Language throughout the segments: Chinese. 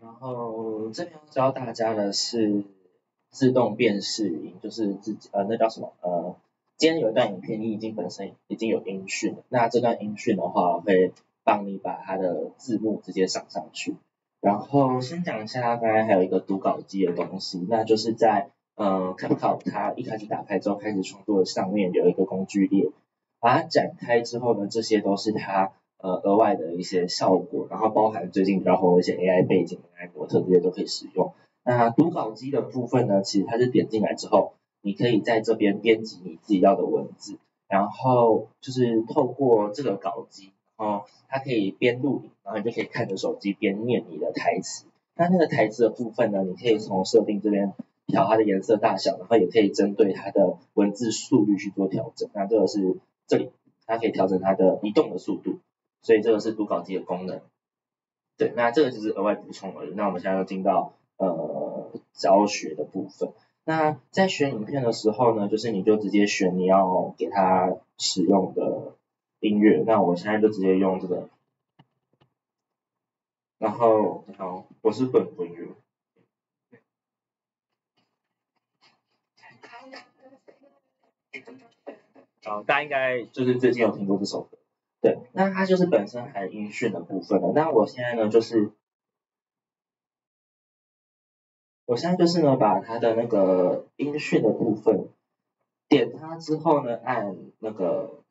然后这边要教大家的是自动辨识语音，就是自己呃那叫什么呃，今天有一段影片你已经本身已经有音讯了，那这段音讯的话会帮你把它的字幕直接上上去。然后先讲一下，刚才还有一个读稿机的东西，那就是在呃 CapCut 它一开始打开之后开始创作的上面有一个工具列，把它展开之后呢，这些都是它呃额外的一些效果，然后包含最近比较红的一些 AI 背景、AI 模特这些都可以使用。那读稿机的部分呢，其实它是点进来之后，你可以在这边编辑你自己要的文字，然后就是透过这个稿机。哦，它可以边录影，然后你就可以看着手机边念你的台词。那那个台词的部分呢，你可以从设定这边调它的颜色大小，然后也可以针对它的文字速率去做调整。那这个是这里，它可以调整它的移动的速度，所以这个是读稿机的功能。对，那这个就是额外补充而已。那我们现在要进到呃教学的部分。那在选影片的时候呢，就是你就直接选你要给它使用的。音乐，那我现在就直接用这个，然后好，我是本本乐，好，大家应该就是最近有听过这首歌，对，那它就是本身含音讯的部分了。那我现在呢，就是我现在就是呢，把它的那个音讯的部分点它之后呢，按那个。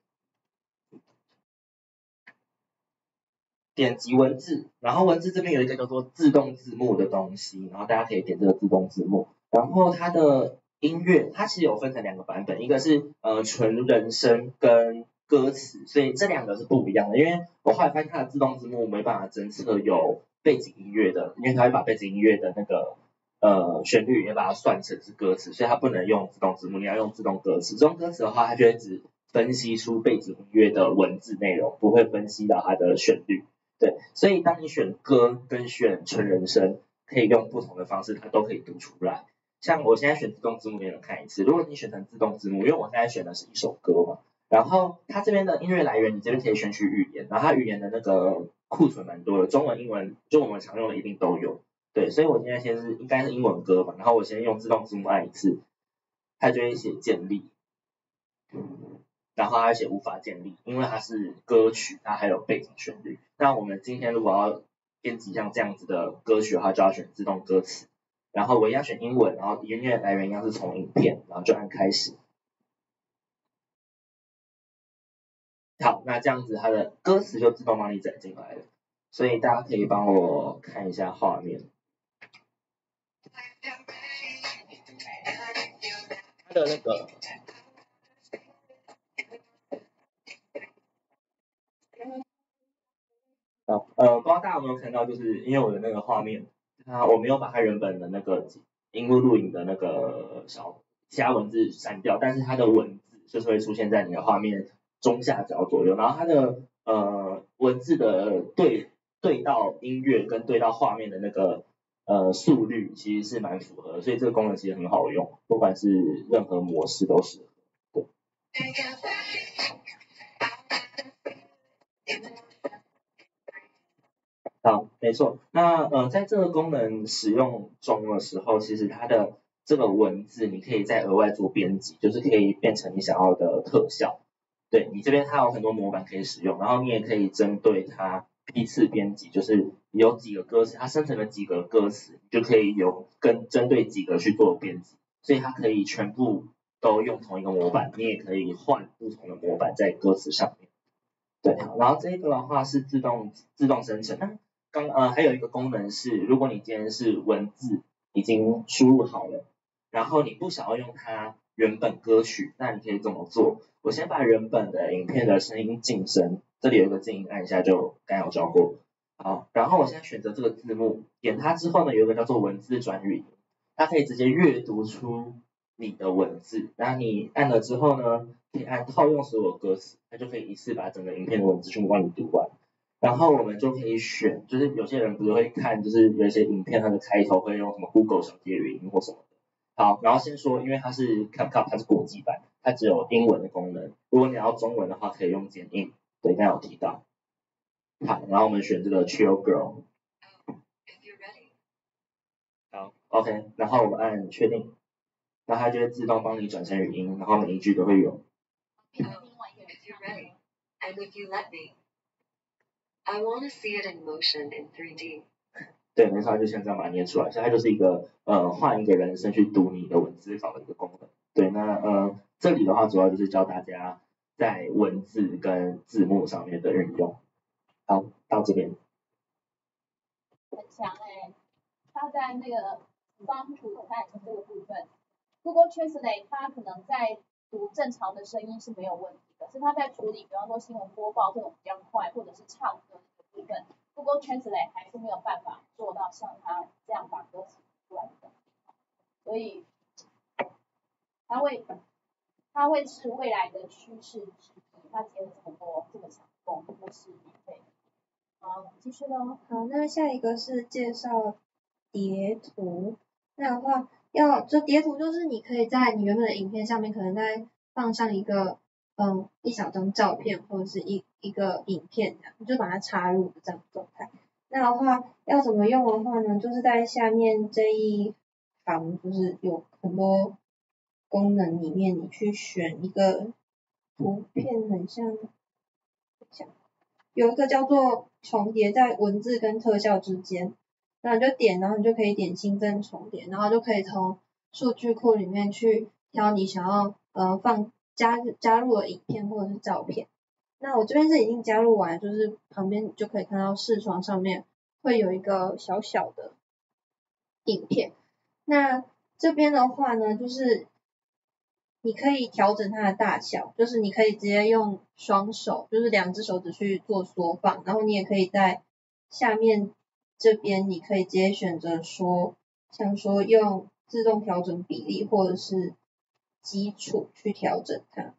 点击文字，然后文字这边有一个叫做自动字幕的东西，然后大家可以点这个自动字幕。然后它的音乐，它其实有分成两个版本，一个是呃纯人声跟歌词，所以这两个是不一样的。因为我后来发现它的自动字幕没办法侦测有背景音乐的，因为它会把背景音乐的那个呃旋律也把它算成是歌词，所以它不能用自动字幕，你要用自动歌词。自动歌词的话，它就会只分析出背景音乐的文字内容，不会分析到它的旋律。对，所以当你选歌跟选纯人声，可以用不同的方式，它都可以读出来。像我现在选自动字幕给你们看一次，如果你选成自动字幕，因为我现在选的是一首歌嘛，然后它这边的音乐来源，你这边可以选取语言，然后它语言的那个库存蛮多的，中文、英文，就我们常用的一定都有。对，所以我现在先是应该是英文歌吧，然后我先用自动字幕按一次，它就会写建立。然后它写无法建立，因为它是歌曲，它还有背景旋律。那我们今天如果要编辑像这样子的歌曲的话，就要选自动歌词。然后我一样选英文，然后音乐来源一样是从影片，然后就按开始。好，那这样子它的歌词就自动帮你载进来了。所以大家可以帮我看一下画面。它的那个。呃，不知道大家有没有看到，就是因为我的那个画面，它我没有把它原本的那个荧幕录影的那个小其他文字删掉，但是它的文字就是会出现在你的画面中下角左右，然后它的呃文字的对对到音乐跟对到画面的那个呃速率其实是蛮符合，所以这个功能其实很好用，不管是任何模式都适合。好，没错。那呃，在这个功能使用中的时候，其实它的这个文字你可以再额外做编辑，就是可以变成你想要的特效。对你这边它有很多模板可以使用，然后你也可以针对它批次编辑，就是有几个歌词，它生成了几个歌词，你就可以有跟针对几个去做编辑，所以它可以全部都用同一个模板，你也可以换不同的模板在歌词上面。对，然后这个的话是自动自动生成。那刚呃还有一个功能是，如果你今天是文字已经输入好了，然后你不想要用它原本歌曲，那你可以怎么做？我先把原本的影片的声音晋升，这里有个静音，按一下就刚有教过。好，然后我现在选择这个字幕，点它之后呢，有一个叫做文字转语，它可以直接阅读出你的文字。然后你按了之后呢，可以按套用所有歌词，它就可以一次把整个影片的文字全部帮你读完。然后我们就可以选，就是有些人不是会看，就是有一些影片它的开头会用什么 Google 小接语音或什么的。好，然后先说，因为它是 CapCut，它是国际版，它只有英文的功能。如果你要中文的话，可以用剪映。对，刚刚有提到。好，然后我们选这个 Chill Girl。好 OK，然后我们按确定，那它就会自动帮你转成语音，然后每一句都会有。If you let me, I want to see it in motion in 3D. 对，没错，就像这样把它捏出来，所以它就是一个呃换一个人声去读你的文字稿的一个功能。对，那呃这里的话主要就是教大家在文字跟字幕上面的运用。好，到这边。很强哎，它在那个方图看这个部分，Google Translate 它可能在读正常的声音是没有问题。可是他在处理，比方说新闻播报这种比较快，或者是唱歌的部分，Google Translate 还是没有办法做到像他这样把歌词读出来的。所以，它会，它会是未来的趋势之一。它接了这么多这么强功，都是免费的。好，继续喽。好，那下一个是介绍叠图。那的话，要就叠图就是你可以在你原本的影片上面，可能再放上一个。嗯，一小张照片或者是一一个影片，你就把它插入这样的状态。那的话要怎么用的话呢？就是在下面这一行，就是有很多功能里面，你去选一个图片，很像，像有一个叫做重叠在文字跟特效之间，那你就点，然后你就可以点新增重叠，然后就可以从数据库里面去挑你想要呃放。加加入的影片或者是照片，那我这边是已经加入完，就是旁边就可以看到视窗上面会有一个小小的影片。那这边的话呢，就是你可以调整它的大小，就是你可以直接用双手，就是两只手指去做缩放，然后你也可以在下面这边，你可以直接选择说，像说用自动调整比例或者是。基础去调整它，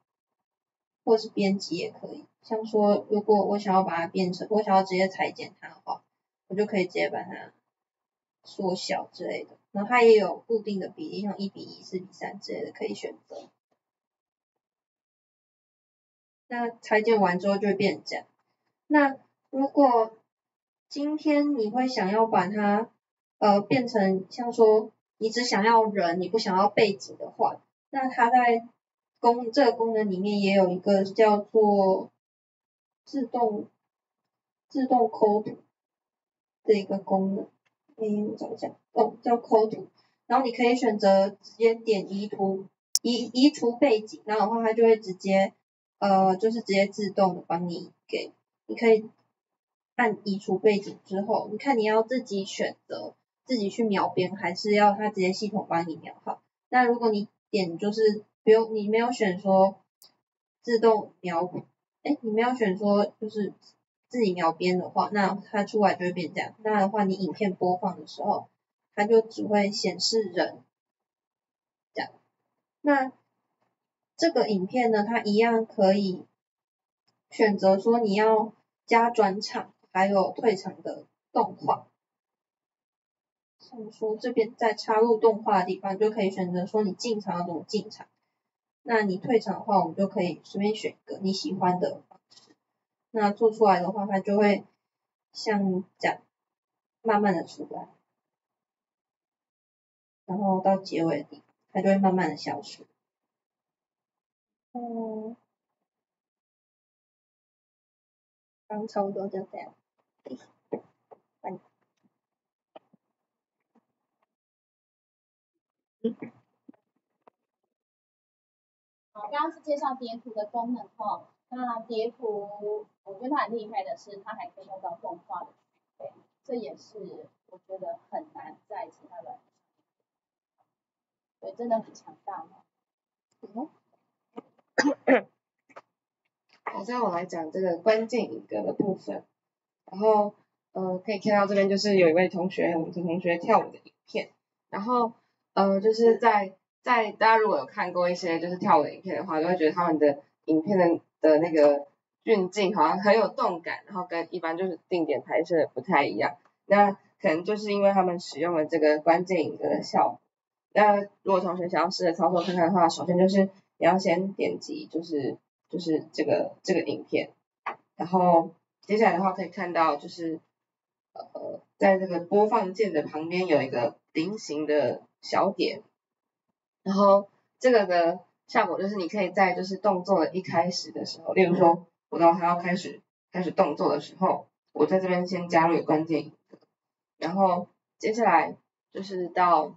或是编辑也可以。像说，如果我想要把它变成，我想要直接裁剪它的话，我就可以直接把它缩小之类的。然后它也有固定的比例，像一比一、四比三之类的可以选择。那裁剪完之后就会变这样。那如果今天你会想要把它呃变成像说，你只想要人，你不想要背景的话。那它在功这个功能里面也有一个叫做自动自动抠图的一个功能，哎，我找一下，哦，叫抠图，然后你可以选择直接点移图移移除背景，然后的话它就会直接呃就是直接自动的帮你给，你可以按移除背景之后，你看你要自己选择自己去描边，还是要它直接系统帮你描好，那如果你点就是，比如你没有选说自动描，哎，你没有选说就是自己描边的话，那它出来就会变这样。那的话，你影片播放的时候，它就只会显示人，这样。那这个影片呢，它一样可以选择说你要加转场，还有退场的动画。像说这边在插入动画的地方，就可以选择说你进场要怎么进场。那你退场的话，我们就可以随便选一个你喜欢的方式。那做出来的话，它就会像这样慢慢的出来，然后到结尾，它就会慢慢的消失。哦，刚差不多就这样。好，刚刚是介绍叠图的功能哈。那叠图，我觉得它很厉害的是，它还可以用到动画的这也是我觉得很难在其他软件上。对，真的很强大嘛。好，现在我来讲这个关键一个的部分，然后呃可以看到这边就是有一位同学，我们的同学跳舞的影片，然后。呃，就是在在大家如果有看过一些就是跳舞的影片的话，都会觉得他们的影片的的那个运镜好像很有动感，然后跟一般就是定点拍摄不太一样。那可能就是因为他们使用了这个关键影格的效果。那如果同学想要试着操作看看的话，首先就是你要先点击就是就是这个这个影片，然后接下来的话可以看到就是呃，在这个播放键的旁边有一个菱形的小点，然后这个的效果就是你可以在就是动作的一开始的时候，例如说我到它要开始开始动作的时候，我在这边先加入一个关键，然后接下来就是到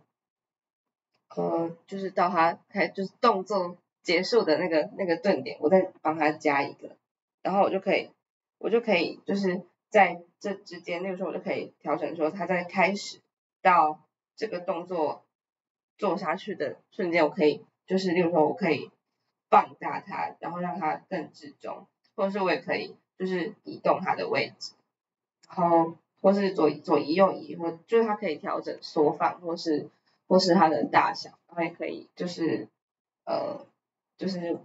呃就是到它开就是动作结束的那个那个顿点，我再帮它加一个，然后我就可以我就可以就是在这之间，例如说我就可以调整说它在开始到这个动作做下去的瞬间，我可以就是例如说我可以放大它，然后让它更集中，或者是我也可以就是移动它的位置，然后或是左左移右移，或就是它可以调整缩放，或是或是它的大小，然后也可以就是呃就是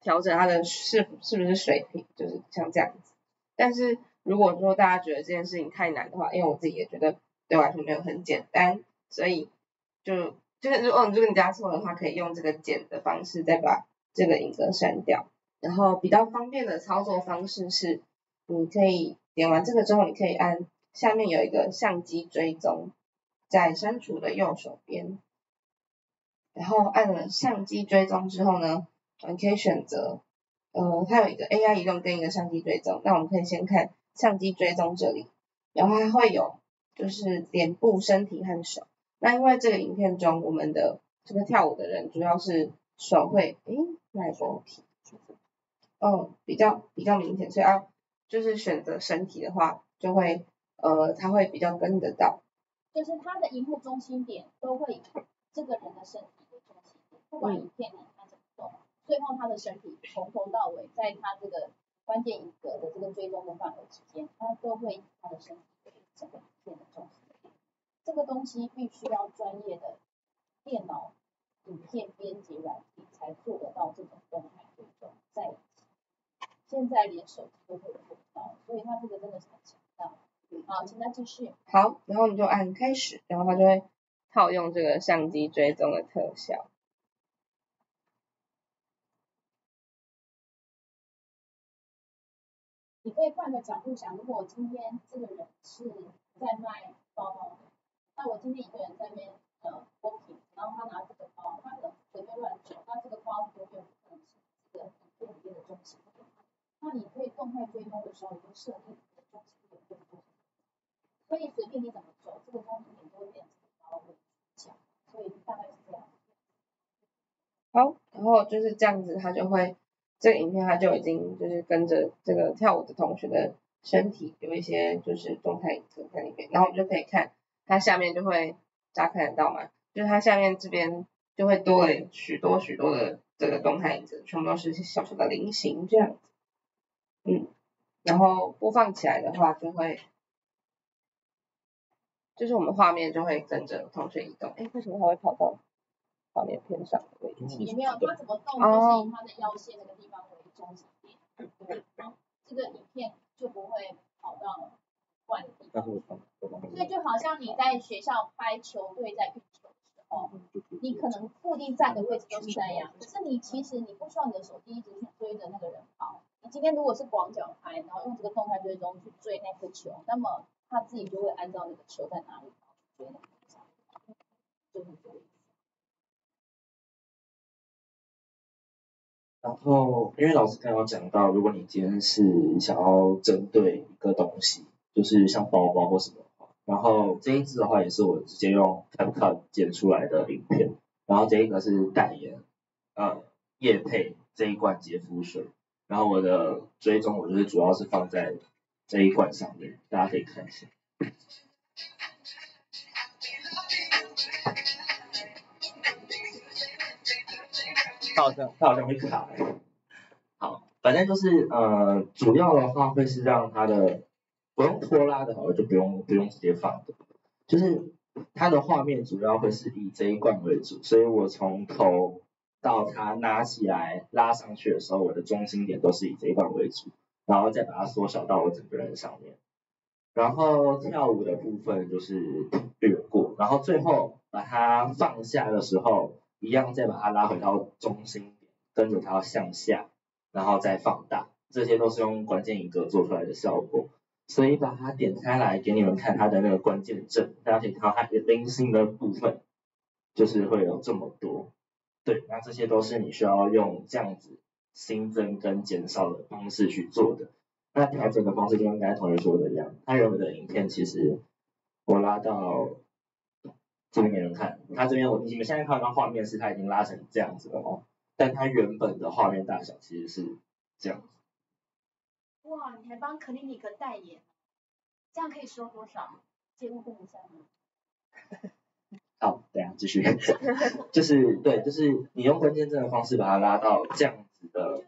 调整它的是是不是水平，就是像这样子。但是如果说大家觉得这件事情太难的话，因为我自己也觉得对我来说没有很简单，所以就就是如果你如果你加错的话，可以用这个减的方式再把这个影格删掉。然后比较方便的操作方式是，你可以点完这个之后，你可以按下面有一个相机追踪，在删除的右手边，然后按了相机追踪之后呢，你可以选择，呃，它有一个 AI 移动跟一个相机追踪，那我们可以先看相机追踪这里，然后它会有就是脸部、身体和手。那因为这个影片中，我们的这个跳舞的人主要是手会，诶，那一个题，嗯，比较比较明显，所以要就是选择身体的话，就会呃，它会比较跟得到。就是它的荧幕中心点都会这个人的身体，不管影片里他怎么动，最后他的身体从头到尾，在他这个关键一格的这个追踪的范围之间，他都会以他的身体为整个影片的重心。这个东西必须要专业的电脑影片编辑软体才做得到这种动态追踪在一起。现在连手机都可以做得到，所以它这个真的是很强大。好，请他继续。好，然后你就按开始，然后它就会套用这个相机追踪的特效。你可以换个角度想，如果今天这个人是在卖包包的，那我今天一个人在那边呃包品然后他拿这个包，他可能随便乱走，那这个包永远不可能是这个影片里面的中心点。那你可以动态追踪的时候，你就设定你的中心点跟中心点，所以随便你怎么走，这个中心点都会变成包的角，所以大概是这样。好，然后就是这样子，它就会这个影片它就已经就是跟着这个跳舞的同学的身体有一些就是动态影子在里面，然后我们就可以看它下面就会大家看得到嘛，就是它下面这边就会多了许多许多的这个动态影子，全部都是小小的菱形这样子，嗯，然后播放起来的话就会。就是我们画面就会跟着同学移动，哎，为什么它会跑到画面偏上的位置？也没有，他怎么动都是以他的腰线那个地方为中心点，对，然后这个影片就不会跑到怪的地方。所以就好像你在学校拍球队在运球的时候，你可能固定站的位置都是这样，可是你其实你不需要你的手机一直去追着那个人跑。你今天如果是广角拍，然后用这个动态追踪去追那颗球，那么他自己就会按照那个球在哪里跑去追那个球，就是这个然后，因为老师刚刚讲到，如果你今天是想要针对一个东西，就是像包包或什么的话，然后这一支的话也是我直接用 CapCut 剪出来的影片，然后这一个是代言，呃，叶配这一罐洁肤水，然后我的追踪我就是主要是放在这一罐上面，大家可以看一下。它好像它好像会卡。好，反正就是呃，主要的话会是让它的不用拖拉的，好，就不用不用直接放的，就是它的画面主要会是以这一罐为主，所以我从头到它拿起来拉上去的时候，我的中心点都是以这一罐为主，然后再把它缩小到我整个人上面。然后跳舞的部分就是略过，然后最后把它放下的时候，一样再把它拉回到中心点，跟着它向下，然后再放大，这些都是用关键一格做出来的效果。所以把它点开来给你们看它的那个关键字，大家可以看到它零星的部分，就是会有这么多。对，那这些都是你需要用这样子新增跟减少的方式去做的。那调整的方式就跟刚才同学说的一样，它原本的影片其实我拉到这边给你们看，它这边我你们现在看到画面是它已经拉成这样子了哦，但它原本的画面大小其实是这样子。哇，你还帮 Clinic 代言，这样可以收多少？介入问一下吗？好，等一下继续，就是对，就是你用关键字的方式把它拉到这样子的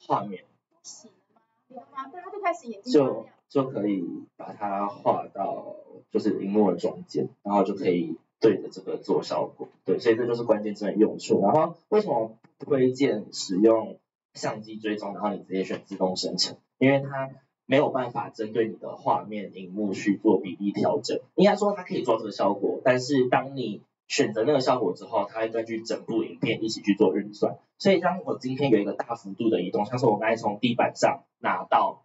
画面，洗了吗？有吗？大家就开始眼睛就。就可以把它画到就是荧幕的中间，然后就可以对着这个做效果。对，所以这就是关键字的用处。然后为什么推荐使用相机追踪，然后你直接选自动生成？因为它没有办法针对你的画面、荧幕去做比例调整。应该说它可以做这个效果，但是当你选择那个效果之后，它会根据整部影片一起去做运算。所以当我今天有一个大幅度的移动，像是我刚才从地板上拿到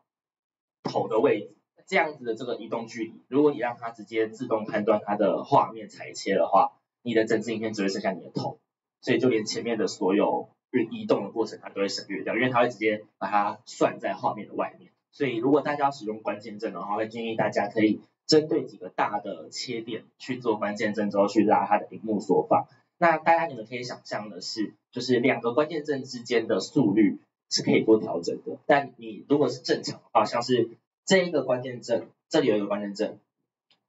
头的位置，这样子的这个移动距离，如果你让它直接自动判断它的画面裁切的话，你的整支影片只会剩下你的头，所以就连前面的所有运移动的过程它都会省略掉，因为它会直接把它算在画面的外面。所以如果大家要使用关键帧的话，会建议大家可以针对几个大的切点去做关键帧之后去拉它的荧幕缩放。那大家你们可以想象的是，就是两个关键帧之间的速率是可以做调整的。但你如果是正常的话，像是这一个关键帧，这里有一个关键帧，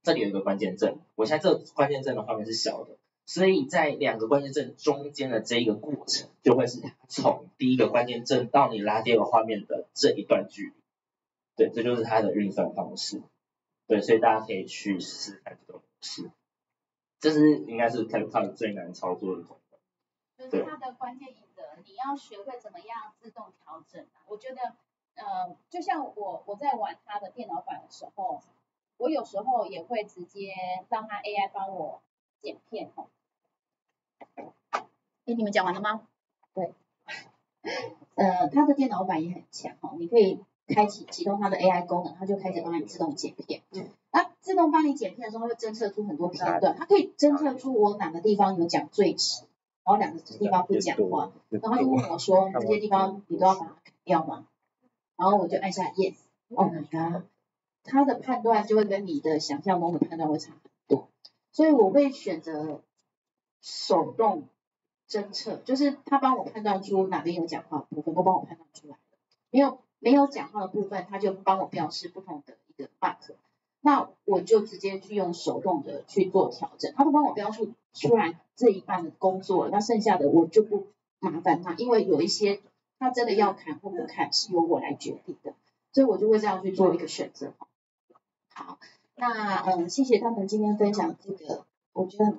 这里有一个关键帧，我现在这关键帧的画面是小的，所以在两个关键帧中间的这一个过程，就会是它从第一个关键帧到你拉第二个画面的这一段距离。对，这就是它的运算方式。对，所以大家可以去试试看这个模式。这是应该是 CapCut 最难操作的功能。就是它的关键引得，你要学会怎么样自动调整。我觉得，呃，就像我我在玩他的电脑版的时候，我有时候也会直接让他 AI 帮我剪片哦。哎，你们讲完了吗？对。呃，它的电脑版也很强哦，你可以开启启动它的 AI 功能，它就开始帮你自动剪片。嗯。那自动帮你剪片的时候，会侦测出很多片段，它可以侦测出我哪个地方有讲最迟，然后两个地方不讲话，然后就问我说这些地方你都要把它砍掉吗？然后我就按下 yes。Oh my god，它的判断就会跟你的想象中的判断会差很多，所以我会选择手动侦测，就是他帮我判断出哪边有讲话的部分，都帮我判断出来。没有没有讲话的部分，他就帮我标示不同的一个 bug，。那我就直接去用手动的去做调整，他都帮我标出出来这一半的工作了，那剩下的我就不麻烦他，因为有一些他真的要看或不看是由我来决定的，所以我就会这样去做一个选择。好，那嗯，谢谢他们今天分享这个，我觉得。